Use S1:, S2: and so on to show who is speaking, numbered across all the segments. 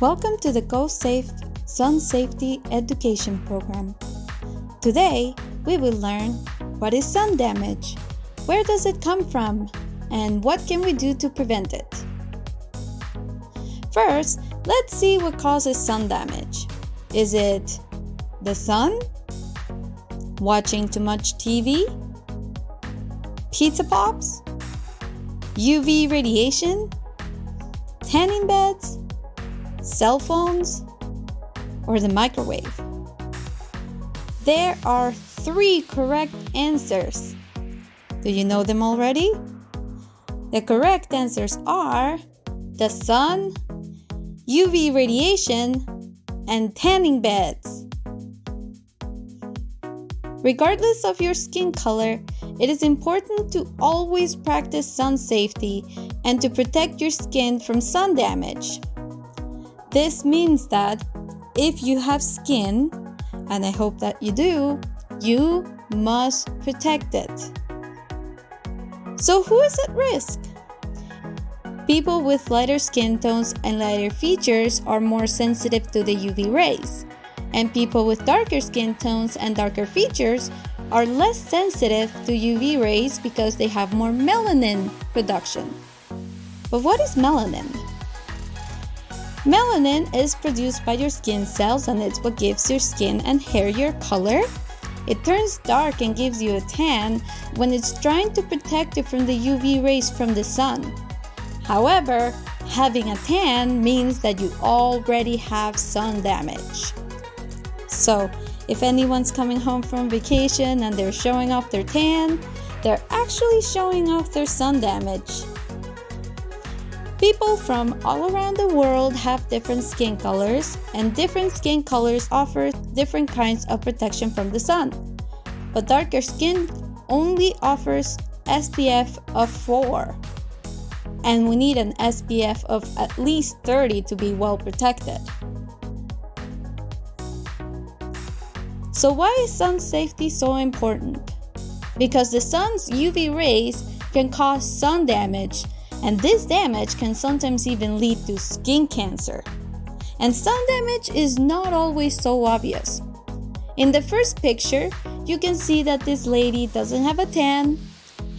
S1: Welcome to the GoSafe Sun Safety Education Program. Today, we will learn what is sun damage, where does it come from, and what can we do to prevent it. First, let's see what causes sun damage. Is it the sun? Watching too much TV? Pizza pops? UV radiation? Tanning beds? Cell phones? Or the microwave? There are three correct answers. Do you know them already? The correct answers are the sun, UV radiation, and tanning beds. Regardless of your skin color, it is important to always practice sun safety and to protect your skin from sun damage. This means that if you have skin, and I hope that you do, you must protect it. So, who is at risk? People with lighter skin tones and lighter features are more sensitive to the UV rays, and people with darker skin tones and darker features are less sensitive to UV rays because they have more melanin production. But what is melanin? Melanin is produced by your skin cells and it's what gives your skin and hair your color. It turns dark and gives you a tan when it's trying to protect you from the UV rays from the sun. However, having a tan means that you already have sun damage. So, if anyone's coming home from vacation and they're showing off their tan, they're actually showing off their sun damage. People from all around the world have different skin colors, and different skin colors offer different kinds of protection from the sun. But darker skin only offers SPF of 4, and we need an SPF of at least 30 to be well protected. So, why is sun safety so important? Because the sun's UV rays can cause sun damage and this damage can sometimes even lead to skin cancer. And sun damage is not always so obvious. In the first picture, you can see that this lady doesn't have a tan,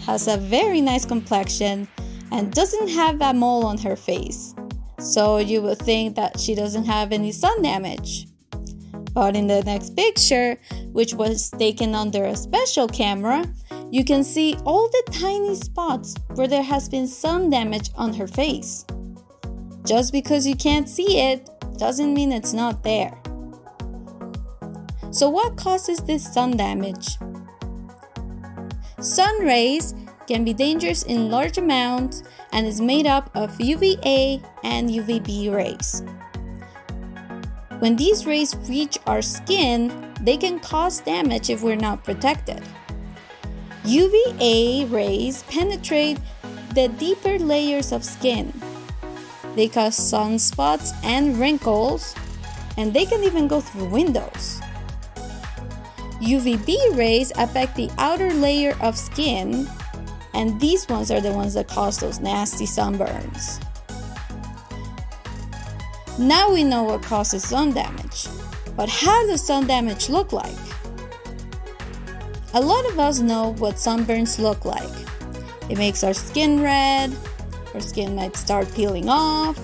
S1: has a very nice complexion, and doesn't have a mole on her face. So you would think that she doesn't have any sun damage. But in the next picture, which was taken under a special camera, you can see all the tiny spots where there has been sun damage on her face. Just because you can't see it doesn't mean it's not there. So, what causes this sun damage? Sun rays can be dangerous in large amounts and is made up of UVA and UVB rays. When these rays reach our skin, they can cause damage if we're not protected. UVA rays penetrate the deeper layers of skin. They cause sunspots and wrinkles, and they can even go through windows. UVB rays affect the outer layer of skin, and these ones are the ones that cause those nasty sunburns. Now we know what causes sun damage, but how does sun damage look like? A lot of us know what sunburns look like. It makes our skin red, our skin might start peeling off,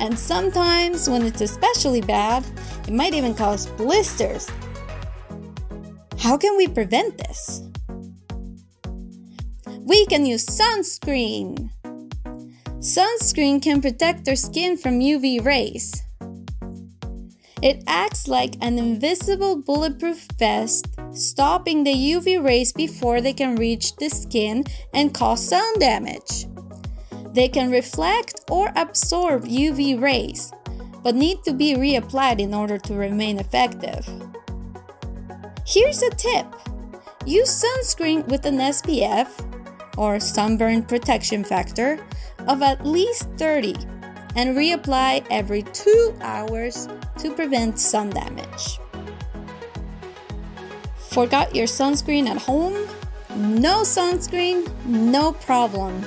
S1: and sometimes, when it's especially bad, it might even cause blisters. How can we prevent this? We can use sunscreen. Sunscreen can protect our skin from UV rays. It acts like an invisible bulletproof vest, stopping the UV rays before they can reach the skin and cause sun damage. They can reflect or absorb UV rays, but need to be reapplied in order to remain effective. Here's a tip use sunscreen with an SPF or sunburn protection factor of at least 30 and reapply every two hours to prevent sun damage. Forgot your sunscreen at home? No sunscreen, no problem.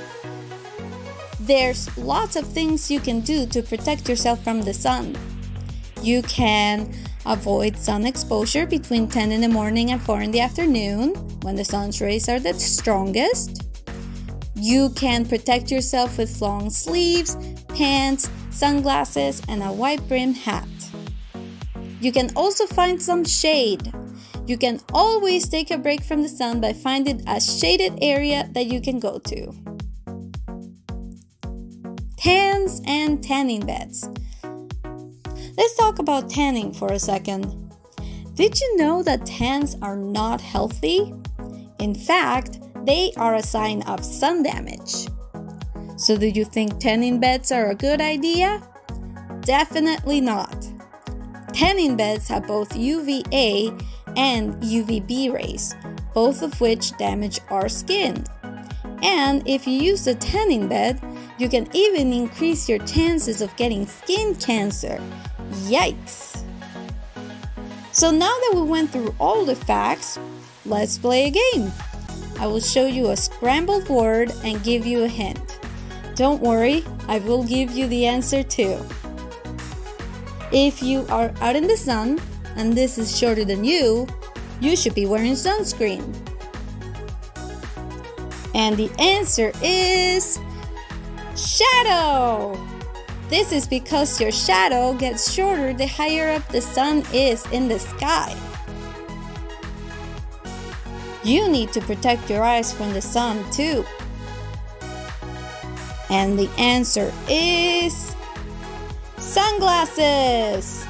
S1: there's lots of things you can do to protect yourself from the sun. You can avoid sun exposure between 10 in the morning and 4 in the afternoon when the sun's rays are the strongest. You can protect yourself with long sleeves, pants, sunglasses, and a wide brim hat. You can also find some shade. You can always take a break from the sun by finding a shaded area that you can go to. Tans and tanning beds. Let's talk about tanning for a second. Did you know that tans are not healthy? In fact, they are a sign of sun damage. So, do you think tanning beds are a good idea? Definitely not. Tanning beds have both UVA and UVB rays, both of which damage our skin. And if you use a tanning bed, you can even increase your chances of getting skin cancer. Yikes! So now that we went through all the facts, let's play a game. I will show you a scrambled word and give you a hint. Don't worry, I will give you the answer too. If you are out in the sun and this is shorter than you, you should be wearing sunscreen. And the answer is shadow. This is because your shadow gets shorter the higher up the sun is in the sky. You need to protect your eyes from the sun too. And the answer is sunglasses.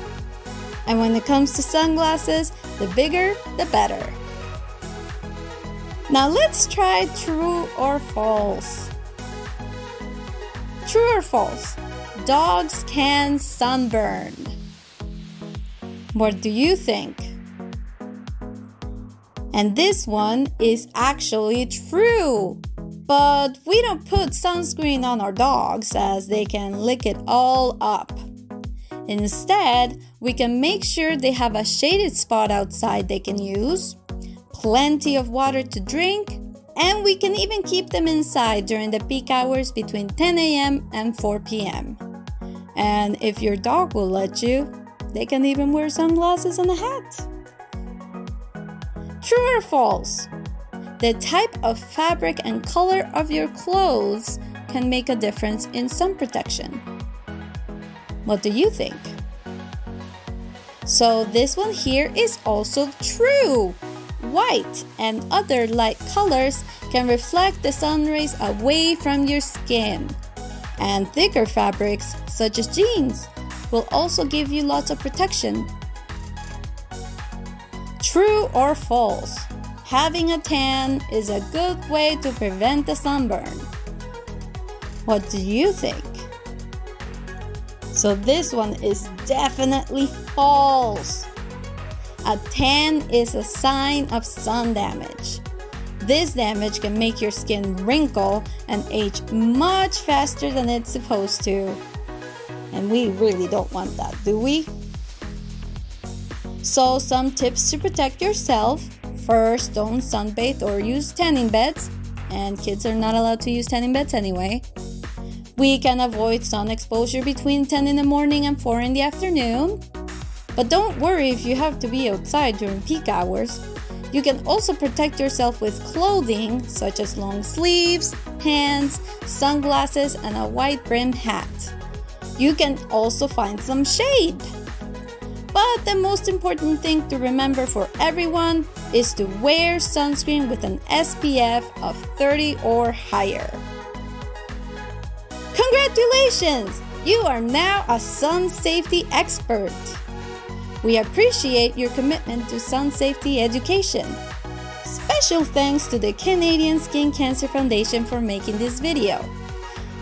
S1: And when it comes to sunglasses, the bigger the better. Now let's try true or false. True or false? Dogs can sunburn. What do you think? And this one is actually true. But we don't put sunscreen on our dogs as they can lick it all up. Instead, we can make sure they have a shaded spot outside they can use, plenty of water to drink, and we can even keep them inside during the peak hours between 10 a.m. and 4 p.m. And if your dog will let you, they can even wear sunglasses and a hat. True or false? The type of fabric and color of your clothes can make a difference in sun protection. What do you think? So, this one here is also true. White and other light colors can reflect the sun rays away from your skin. And thicker fabrics, such as jeans, will also give you lots of protection True or false? Having a tan is a good way to prevent the sunburn. What do you think? So, this one is definitely false. A tan is a sign of sun damage. This damage can make your skin wrinkle and age much faster than it's supposed to. And we really don't want that, do we? So, some tips to protect yourself. First, don't sunbathe or use tanning beds, and kids are not allowed to use tanning beds anyway. We can avoid sun exposure between 10 in the morning and 4 in the afternoon. But don't worry if you have to be outside during peak hours. You can also protect yourself with clothing such as long sleeves, pants, sunglasses, and a wide brimmed hat. You can also find some shade. But the most important thing to remember for everyone is to wear sunscreen with an SPF of 30 or higher. Congratulations! You are now a sun safety expert. We appreciate your commitment to sun safety education. Special thanks to the Canadian Skin Cancer Foundation for making this video.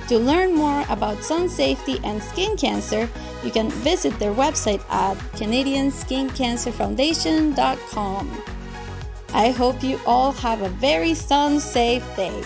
S1: To learn more about sun safety and skin cancer, you can visit their website at CanadianSkinCancerFoundation.com. I hope you all have a very sun safe day.